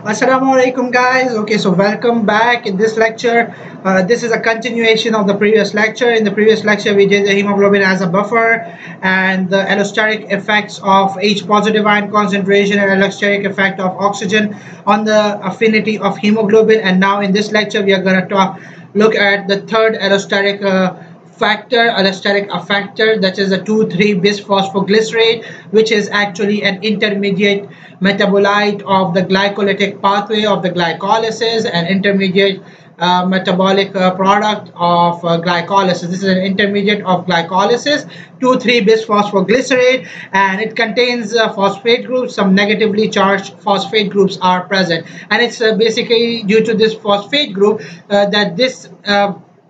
Assalamu alaikum guys. Okay, so welcome back in this lecture. Uh, this is a continuation of the previous lecture. In the previous lecture, we did the hemoglobin as a buffer and the allosteric effects of H positive ion concentration and allosteric effect of oxygen on the affinity of hemoglobin. And now in this lecture, we are going to talk look at the third allosteric uh, factor, allosteric effector, that is a 2,3-bisphosphoglycerate, which is actually an intermediate metabolite of the glycolytic pathway of the glycolysis, an intermediate uh, metabolic uh, product of uh, glycolysis. This is an intermediate of glycolysis, 2,3-bisphosphoglycerate, and it contains uh, phosphate groups. Some negatively charged phosphate groups are present. And it's uh, basically due to this phosphate group uh, that this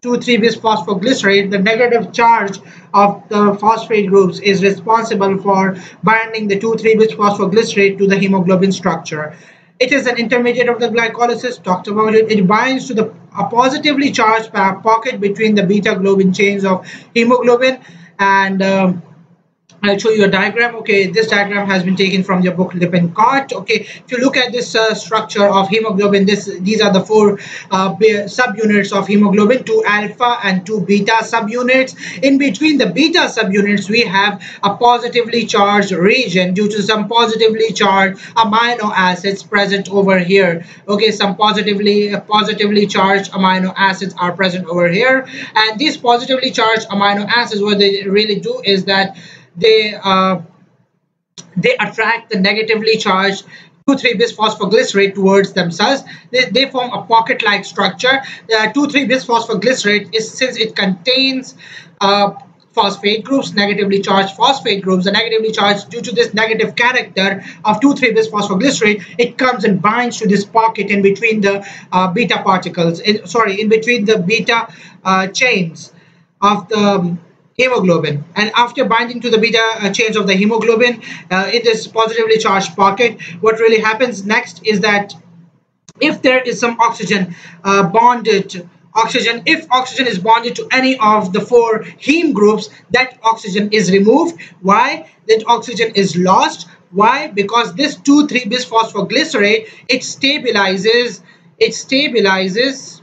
2,3-bisphosphoglycerate, the negative charge of the phosphate groups is responsible for binding the 2,3-bisphosphoglycerate to the hemoglobin structure. It is an intermediate of the glycolysis, talked about it. It binds to the a positively charged pocket between the beta globin chains of hemoglobin and um, I'll show you a diagram. Okay, this diagram has been taken from your book Lippincott. Okay, if you look at this uh, structure of hemoglobin, this these are the four uh, subunits of hemoglobin, two alpha and two beta subunits. In between the beta subunits, we have a positively charged region due to some positively charged amino acids present over here. Okay, some positively uh, positively charged amino acids are present over here, and these positively charged amino acids, what they really do is that they uh, they attract the negatively charged 2,3-bisphosphoglycerate towards themselves. They, they form a pocket-like structure. The 2,3-bisphosphoglycerate is since it contains uh, phosphate groups, negatively charged phosphate groups, the negatively charged due to this negative character of 2,3-bisphosphoglycerate, it comes and binds to this pocket in between the uh, beta particles, in, sorry, in between the beta uh, chains of the um, hemoglobin. And after binding to the beta uh, chains of the hemoglobin uh, in this positively charged pocket. What really happens next is that if there is some oxygen uh, bonded oxygen if oxygen is bonded to any of the four heme groups that oxygen is removed. Why? That oxygen is lost. Why? Because this 2,3 bisphosphoglycerate it stabilizes it stabilizes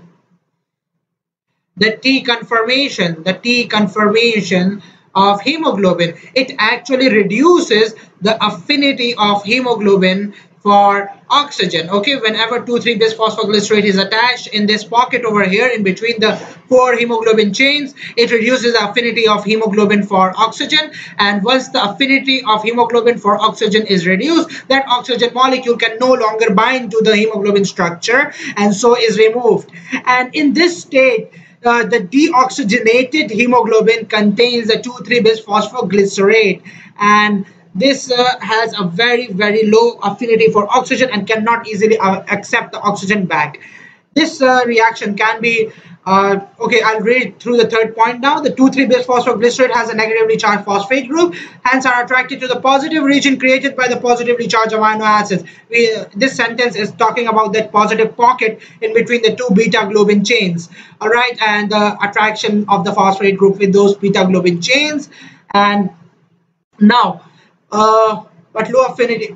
the T conformation, the T conformation of hemoglobin. It actually reduces the affinity of hemoglobin for oxygen. Okay whenever 2,3 bisphosphoglycerate is attached in this pocket over here in between the four hemoglobin chains it reduces the affinity of hemoglobin for oxygen. And once the affinity of hemoglobin for oxygen is reduced that oxygen molecule can no longer bind to the hemoglobin structure and so is removed. And in this state uh, the deoxygenated hemoglobin contains the 2,3-bisphosphoglycerate and this uh, has a very very low affinity for oxygen and cannot easily uh, accept the oxygen back this uh, reaction can be uh, okay, I'll read through the third point now. The 2,3-bisphosphoglycerate has a negatively charged phosphate group, hence are attracted to the positive region created by the positively charged amino acids. We, uh, this sentence is talking about that positive pocket in between the two beta globin chains. All right, and the attraction of the phosphate group with those beta globin chains. And now, uh, but low affinity.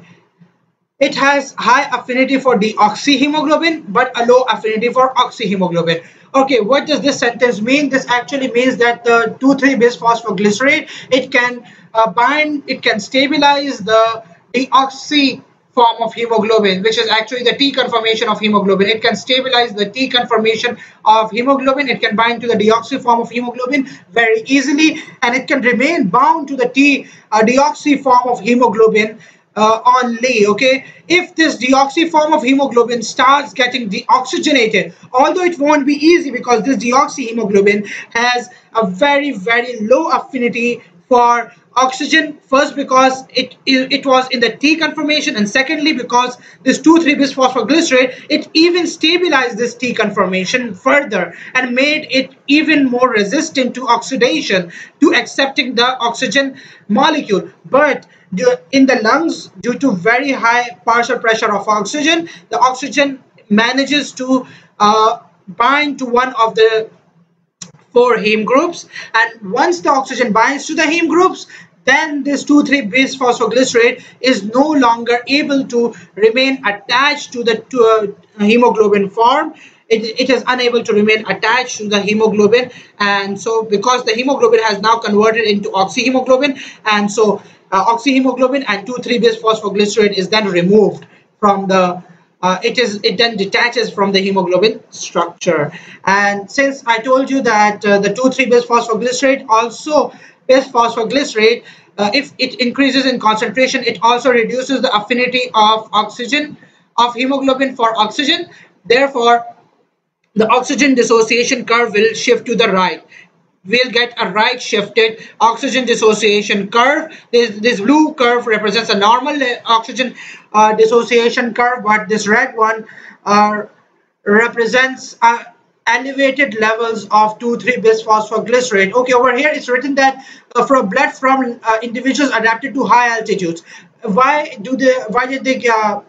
It has high affinity for deoxyhemoglobin, but a low affinity for oxyhemoglobin. Okay, what does this sentence mean? This actually means that the 2,3-bisphosphoglycerate, it can uh, bind, it can stabilize the deoxy form of hemoglobin, which is actually the T conformation of hemoglobin. It can stabilize the T conformation of hemoglobin. It can bind to the deoxy form of hemoglobin very easily, and it can remain bound to the T uh, deoxy form of hemoglobin uh, only okay? If this deoxy form of hemoglobin starts getting deoxygenated although it won't be easy because this deoxy hemoglobin has a very very low affinity for oxygen first because it it was in the T conformation and secondly because this 2,3 bisphosphoglycerate it even stabilized this T conformation further and made it even more resistant to oxidation to accepting the oxygen molecule. But in the lungs due to very high partial pressure of oxygen the oxygen manages to uh, bind to one of the four heme groups. And once the oxygen binds to the heme groups then this 2,3 bisphosphoglycerate is no longer able to remain attached to the to, uh, hemoglobin form. It, it is unable to remain attached to the hemoglobin. And so because the hemoglobin has now converted into oxyhemoglobin and so oxyhemoglobin and 2,3-bisphosphoglycerate is then removed from the uh, it is it then detaches from the hemoglobin structure. And since I told you that uh, the 2,3-bisphosphoglycerate also bisphosphoglycerate uh, if it increases in concentration it also reduces the affinity of oxygen of hemoglobin for oxygen. Therefore the oxygen dissociation curve will shift to the right we'll get a right shifted oxygen dissociation curve this this blue curve represents a normal uh, oxygen uh, dissociation curve but this red one uh, represents uh, elevated levels of 2,3-bisphosphoglycerate. Okay, over here it's written that uh, from blood from uh, individuals adapted to high altitudes. Why do they? Why did they?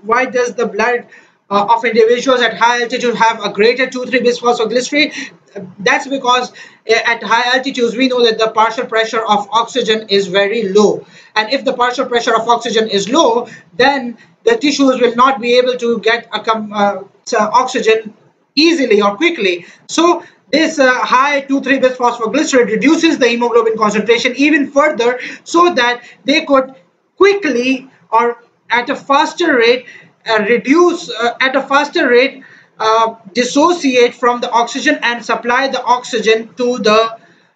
Why does the blood uh, of individuals at high altitude have a greater 2,3-bisphosphoglycerate. That's because uh, at high altitudes, we know that the partial pressure of oxygen is very low. And if the partial pressure of oxygen is low, then the tissues will not be able to get a, uh, oxygen easily or quickly. So this uh, high 2,3-bisphosphoglycerate reduces the hemoglobin concentration even further so that they could quickly or at a faster rate uh, reduce uh, at a faster rate uh, dissociate from the oxygen and supply the oxygen to the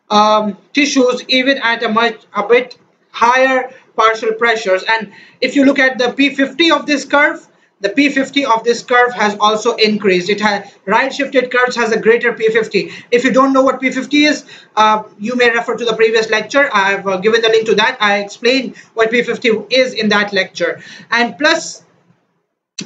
um, tissues even at a much a bit higher partial pressures. And if you look at the p50 of this curve the p50 of this curve has also increased. It has right shifted curves has a greater p50 if you don't know what p50 is uh, you may refer to the previous lecture. I've uh, given the link to that. I explained what p50 is in that lecture. And plus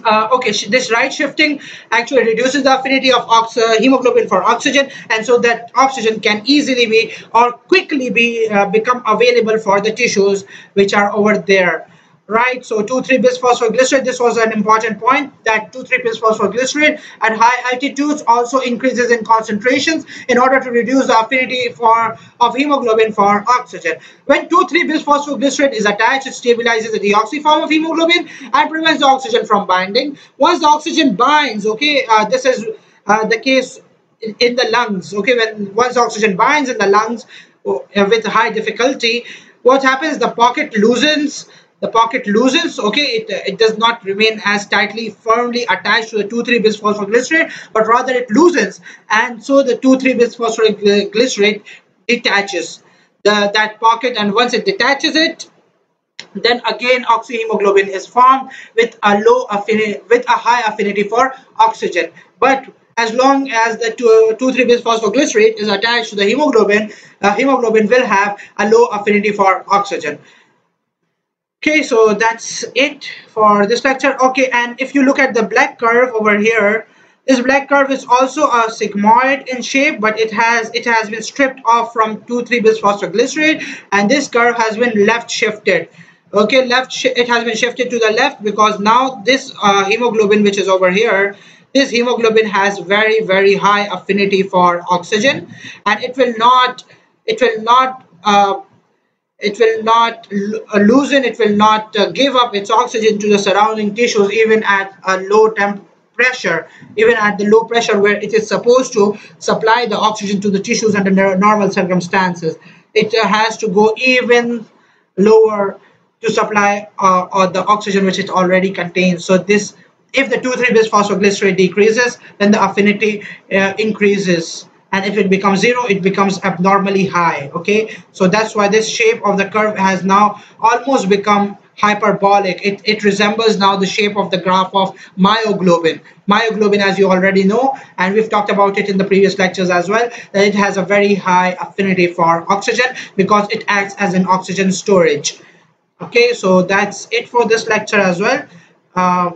uh, okay, this right shifting actually reduces the affinity of uh, hemoglobin for oxygen, and so that oxygen can easily be or quickly be uh, become available for the tissues which are over there right? So 2,3-bisphosphoglycerate, this was an important point that 2,3-bisphosphoglycerate at high altitudes also increases in concentrations in order to reduce the affinity for of hemoglobin for oxygen. When 2,3-bisphosphoglycerate is attached, it stabilizes the deoxy form of hemoglobin and prevents the oxygen from binding. Once the oxygen binds, okay, uh, this is uh, the case in, in the lungs, okay, when once oxygen binds in the lungs uh, with high difficulty, what happens, the pocket loosens the pocket loosens okay it, it does not remain as tightly firmly attached to the 2,3 bisphosphoglycerate but rather it loosens and so the 2,3 bisphosphoglycerate detaches the that pocket and once it detaches it then again oxyhemoglobin is formed with a low affinity with a high affinity for oxygen. But as long as the 2,3 bisphosphoglycerate is attached to the hemoglobin uh, hemoglobin will have a low affinity for oxygen okay so that's it for this lecture. Okay and if you look at the black curve over here this black curve is also a sigmoid in shape but it has it has been stripped off from 2,3 bisphosphoglycerate and this curve has been left shifted. Okay left it has been shifted to the left because now this uh, hemoglobin which is over here this hemoglobin has very very high affinity for oxygen and it will not it will not uh, it will not uh, loosen, it will not uh, give up its oxygen to the surrounding tissues even at a low temp pressure, even at the low pressure where it is supposed to supply the oxygen to the tissues under normal circumstances. It uh, has to go even lower to supply uh, uh, the oxygen which it already contains. So this, if the 2,3-bisphosphoglycerate decreases, then the affinity uh, increases and if it becomes zero it becomes abnormally high okay? So that's why this shape of the curve has now almost become hyperbolic. It, it resembles now the shape of the graph of myoglobin. Myoglobin as you already know and we've talked about it in the previous lectures as well that it has a very high affinity for oxygen because it acts as an oxygen storage. Okay so that's it for this lecture as well. Uh,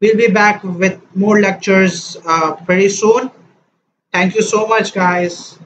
we'll be back with more lectures uh, very soon Thank you so much, guys.